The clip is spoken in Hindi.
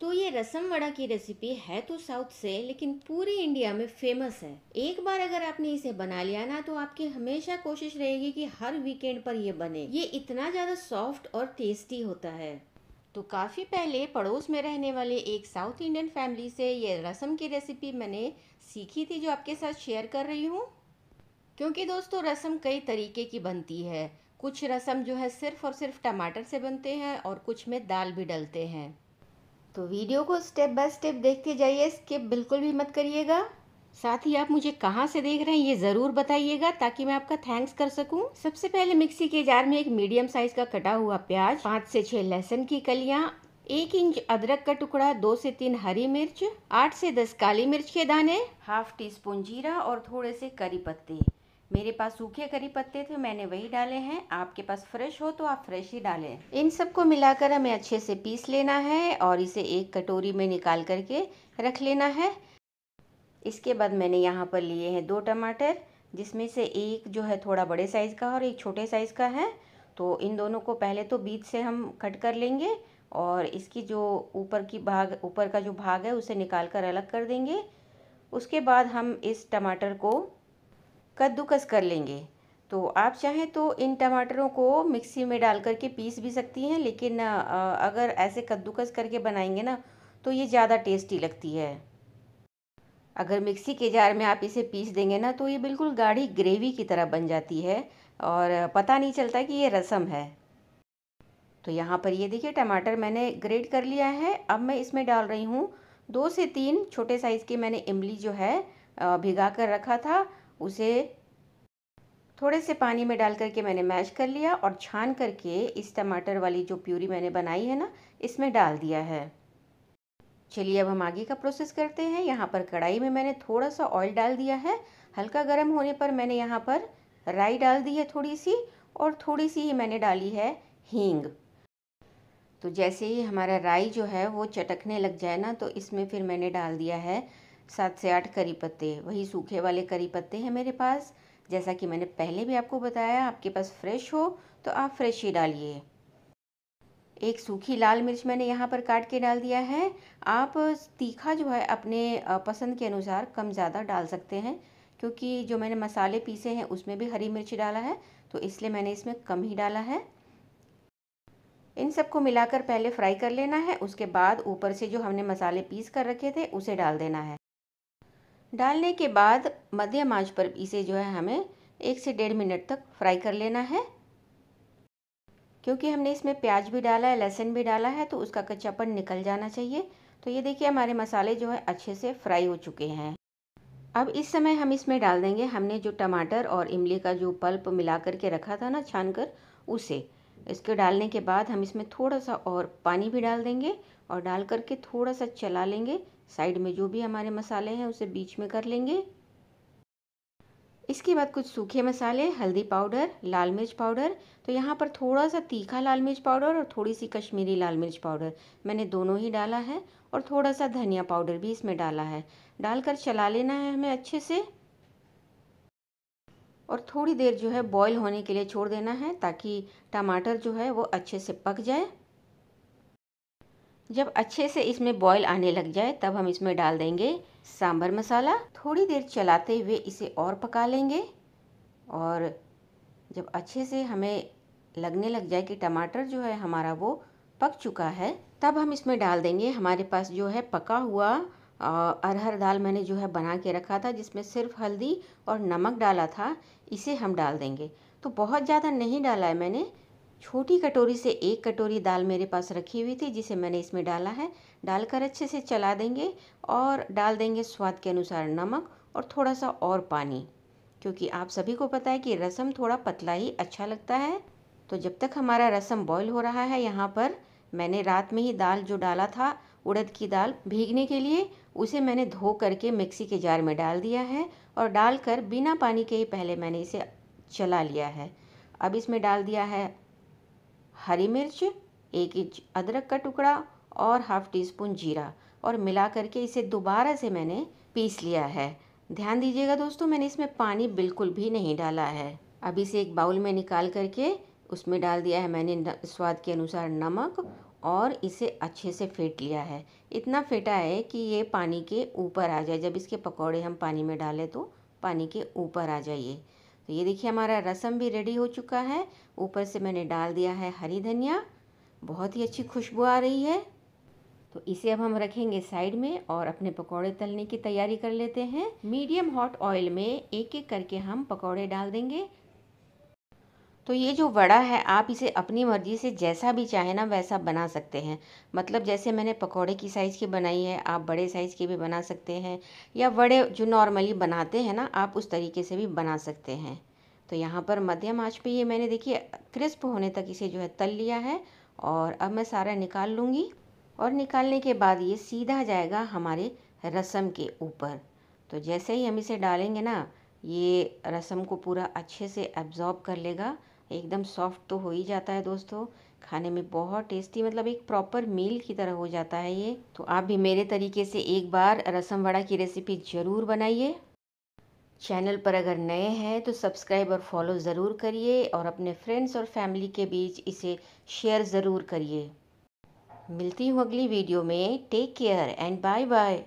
तो ये रसम वड़ा की रेसिपी है तो साउथ से, लेकिन पूरी इंडिया में फ़ेमस है। एक बार अगर आपने इसे बना लिया ना तो आपकी हमेशा कोशिश रहेगी कि हर वीकेंड पर ये बने। ये इतना ज़्यादा सॉफ्ट और टेस्टी होता है। तो काफ़ी पहले पड़ोस में रहने वाले एक साउथ इंडियन फैमिली से ये रसम की रेसिपी मैंने सीखी थी, जो आपके साथ शेयर कर रही हूँ। क्योंकि दोस्तों, रसम कई तरीके की बनती है। कुछ रसम जो है सिर्फ़ और सिर्फ़ टमाटर से बनते हैं और कुछ में दाल भी डलते हैं। तो वीडियो को स्टेप बाय स्टेप देखते जाइए, स्किप बिल्कुल भी मत करिएगा। साथ ही आप मुझे कहाँ से देख रहे हैं, ये ज़रूर बताइएगा ताकि मैं आपका थैंक्स कर सकूँ। सबसे पहले मिक्सी के जार में एक मीडियम साइज़ का कटा हुआ प्याज, पाँच से छह लहसुन की कलियाँ, एक इंच अदरक का टुकड़ा, दो से तीन हरी मिर्च, आठ से दस काली मिर्च के दाने हाफ़ टी स्पून जीरा और थोड़े से करी पत्ते। मेरे पास सूखे करी पत्ते थे, मैंने वही डाले हैं। आपके पास फ्रेश हो तो आप फ्रेश ही डालें। इन सबको मिलाकर हमें अच्छे से पीस लेना है और इसे एक कटोरी में निकाल करके रख लेना है। इसके बाद मैंने यहाँ पर लिए हैं दो टमाटर, जिसमें से एक जो है थोड़ा बड़े साइज़ का और एक छोटे साइज़ का है। तो इन दोनों को पहले तो बीच से हम कट कर लेंगे और इसकी जो ऊपर की भाग, ऊपर का जो भाग है उसे निकाल कर अलग कर देंगे। उसके बाद हम इस टमाटर को कद्दूकस कर लेंगे। तो आप चाहें तो इन टमाटरों को मिक्सी में डाल करके पीस भी सकती हैं, लेकिन अगर ऐसे कद्दूकस करके बनाएँगे ना तो ये ज़्यादा टेस्टी लगती है। अगर मिक्सी के जार में आप इसे पीस देंगे ना तो ये बिल्कुल गाढ़ी ग्रेवी की तरह बन जाती है और पता नहीं चलता कि ये रसम है। तो यहाँ पर ये देखिए, टमाटर मैंने ग्रेट कर लिया है। अब मैं इसमें डाल रही हूँ दो से तीन छोटे साइज़ के मैंने इमली जो है भिगा कर रखा था। उसे थोड़े से पानी में डाल करके मैंने मैश कर लिया और छान करके इस टमाटर वाली जो प्यूरी मैंने बनाई है ना, इसमें डाल दिया है। चलिए अब हम आगे का प्रोसेस करते हैं। यहाँ पर कढ़ाई में मैंने थोड़ा सा ऑयल डाल दिया है। हल्का गर्म होने पर मैंने यहाँ पर राई डाल दी है थोड़ी सी और थोड़ी सी ही मैंने डाली है हींग। तो जैसे ही हमारा राई जो है वो चटकने लग जाए ना तो इसमें फिर मैंने डाल दिया है सात से आठ करी पत्ते, वही सूखे वाले करी पत्ते हैं मेरे पास। जैसा कि मैंने पहले भी आपको बताया, आपके पास फ्रेश हो तो आप फ्रेश ही डालिए। एक सूखी लाल मिर्च मैंने यहाँ पर काट के डाल दिया है। आप तीखा जो है, अपने पसंद के अनुसार कम ज़्यादा डाल सकते हैं, क्योंकि जो मैंने मसाले पीसे हैं, उसमें भी हरी मिर्च डाला है तो इसलिए मैंने इसमें कम ही डाला है। इन सबको मिलाकर पहले फ्राई कर लेना है, उसके बाद ऊपर से जो हमने मसाले पीस कर रखे थे, उसे डाल देना है। डालने के बाद मध्यम आँच पर इसे जो है हमें एक से डेढ़ मिनट तक फ्राई कर लेना है। क्योंकि हमने इसमें प्याज भी डाला है, लहसुन भी डाला है तो उसका कच्चापन निकल जाना चाहिए। तो ये देखिए हमारे मसाले जो है अच्छे से फ्राई हो चुके हैं। अब इस समय हम इसमें डाल देंगे हमने जो टमाटर और इमली का जो पल्प मिला करके रखा था ना छान कर उसे। इसके डालने के बाद हम इसमें थोड़ा सा और पानी भी डाल देंगे और डाल करके थोड़ा सा चला लेंगे। साइड में जो भी हमारे मसाले हैं उसे बीच में कर लेंगे। इसके बाद कुछ सूखे मसाले, हल्दी पाउडर, लाल मिर्च पाउडर। तो यहाँ पर थोड़ा सा तीखा लाल मिर्च पाउडर और थोड़ी सी कश्मीरी लाल मिर्च पाउडर मैंने दोनों ही डाला है और थोड़ा सा धनिया पाउडर भी इसमें डाला है। डालकर चला लेना है हमें अच्छे से। और थोड़ी देर जो है बॉईल होने के लिए छोड़ देना है ताकि टमाटर जो है वो अच्छे से पक जाए। जब अच्छे से इसमें बॉईल आने लग जाए, तब हम इसमें डाल देंगे सांभर मसाला। थोड़ी देर चलाते हुए इसे और पका लेंगे। और जब अच्छे से हमें लगने लग जाए कि टमाटर जो है हमारा वो पक चुका है, तब हम इसमें डाल देंगे हमारे पास जो है पका हुआ अरहर दाल मैंने जो है बना के रखा था, जिसमें सिर्फ़ हल्दी और नमक डाला था, इसे हम डाल देंगे। तो बहुत ज़्यादा नहीं डाला है मैंने छोटी कटोरी से एक कटोरी दाल मेरे पास रखी हुई थी, जिसे मैंने इसमें डाला है। डालकर अच्छे से चला देंगे और डाल देंगे स्वाद के अनुसार नमक और थोड़ा सा और पानी, क्योंकि आप सभी को पता है कि रसम थोड़ा पतला ही अच्छा लगता है। तो जब तक हमारा रसम बॉईल हो रहा है यहाँ पर, मैंने रात में ही दाल जो डाला था, उड़द की दाल भीगने के लिए, उसे मैंने धो करके मिक्सी के जार में डाल दिया है और डालकर बिना पानी के ही पहले मैंने इसे चला लिया है। अब इसमें डाल दिया है हरी मिर्च, एक इंच अदरक का टुकड़ा और हाफ़ टी स्पून जीरा और मिला करके इसे दोबारा से मैंने पीस लिया है। ध्यान दीजिएगा दोस्तों, मैंने इसमें पानी बिल्कुल भी नहीं डाला है। अब इसे एक बाउल में निकाल करके उसमें डाल दिया है मैंने स्वाद के अनुसार नमक और इसे अच्छे से फेंट लिया है। इतना फेंटा है कि ये पानी के ऊपर आ जाए। जब इसके पकौड़े हम पानी में डालें तो पानी के ऊपर आ जाइए। तो ये देखिए हमारा रसम भी रेडी हो चुका है। ऊपर से मैंने डाल दिया है हरी धनिया। बहुत ही अच्छी खुशबू आ रही है। तो इसे अब हम रखेंगे साइड में और अपने पकौड़े तलने की तैयारी कर लेते हैं। मीडियम हॉट ऑयल में एक एक करके हम पकौड़े डाल देंगे। तो ये जो वड़ा है, आप इसे अपनी मर्ज़ी से जैसा भी चाहे ना वैसा बना सकते हैं। मतलब जैसे मैंने पकौड़े की साइज़ की बनाई है, आप बड़े साइज़ के भी बना सकते हैं, या वड़े जो नॉर्मली बनाते हैं ना, आप उस तरीके से भी बना सकते हैं। तो यहाँ पर मध्यम आँच पे ये मैंने देखिए, क्रिस्प होने तक इसे जो है तल लिया है, और अब मैं सारा निकाल लूँगी, और निकालने के बाद ये सीधा जाएगा हमारे रसम के ऊपर। तो जैसे ही हम इसे डालेंगे ना, ये रसम को पूरा अच्छे से एब्ज़ॉर्ब कर लेगा एकदम सॉफ्ट तो हो ही जाता है दोस्तों। खाने में बहुत टेस्टी मतलब एक प्रॉपर मील की तरह हो जाता है ये। तो आप भी मेरे तरीके से एक बार रसम वड़ा की रेसिपी ज़रूर बनाइए। चैनल पर अगर नए हैं तो सब्सक्राइब और फॉलो ज़रूर करिए और अपने फ्रेंड्स और फैमिली के बीच इसे शेयर ज़रूर करिए। मिलती हूँ अगली वीडियो में। Take care and bye bye.